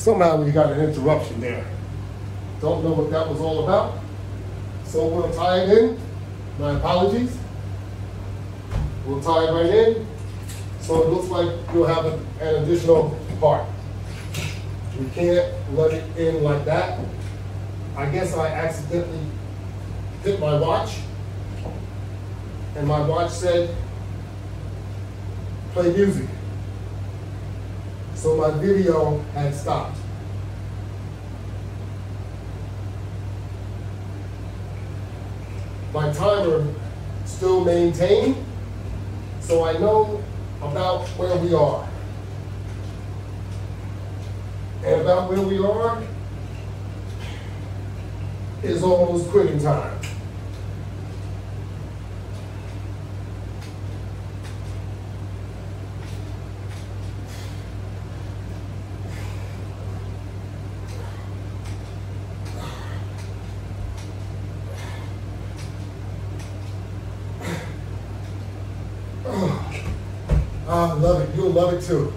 Somehow we got an interruption there. Don't know what that was all about. So we'll tie it in. My apologies. We'll tie it right in. So it looks like you'll have an additional part. We can't let it in like that. I guess I accidentally hit my watch. And my watch said, play music. So my video had stopped. My timer still maintained, so I know about where we are. And about where we are is almost quitting time. I love it. You'll love it too.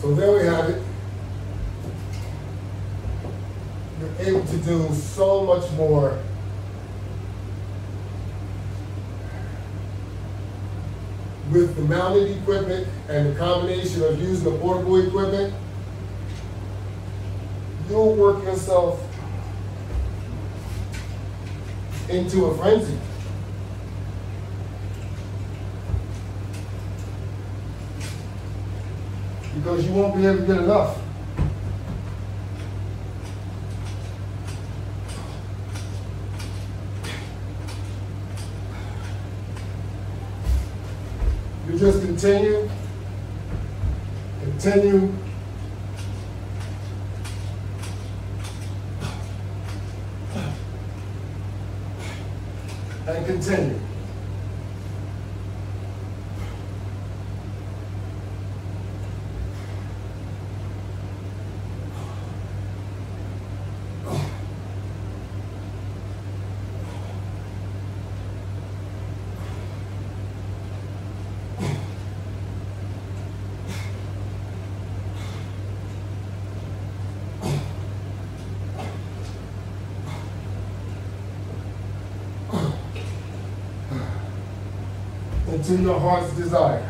So there we have it. You're able to do so much more with the mounted equipment and the combination of using the portable equipment. You'll work yourself into a frenzy. Because you won't be able to get enough. You just continue, continue. And continue. To your heart's desire.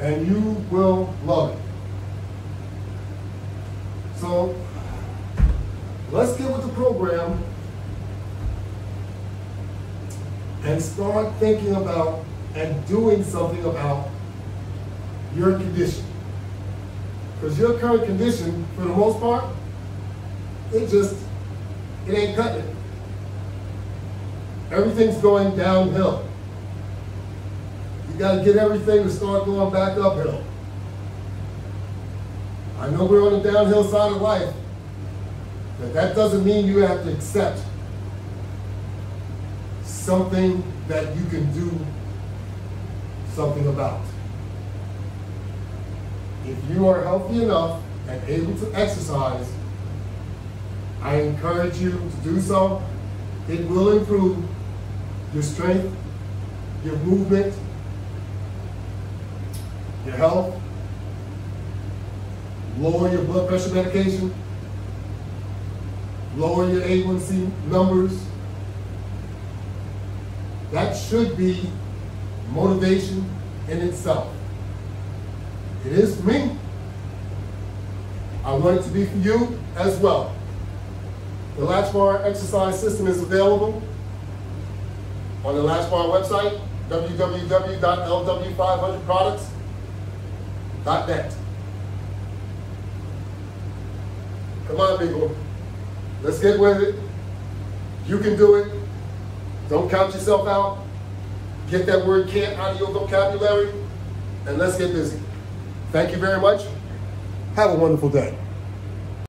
And you will love it. So let's get with the program and start thinking about and doing something about your condition. Because your current condition, for the most part, it just, it ain't cutting it. Everything's going downhill. You got to get everything to start going back uphill. I know we're on the downhill side of life, but that doesn't mean you have to accept something that you can do something about. If you are healthy enough and able to exercise, I encourage you to do so. It will improve your strength, your movement, your health, lower your blood pressure medication, lower your A1C numbers. That should be motivation in itself. It is for me. I want it to be for you as well. The Latch Bar exercise system is available on the Latch Bar website, www.lw500products.net. Come on, people. Let's get with it. You can do it. Don't count yourself out. Get that word can't out of your vocabulary, and let's get busy. Thank you very much. Have a wonderful day.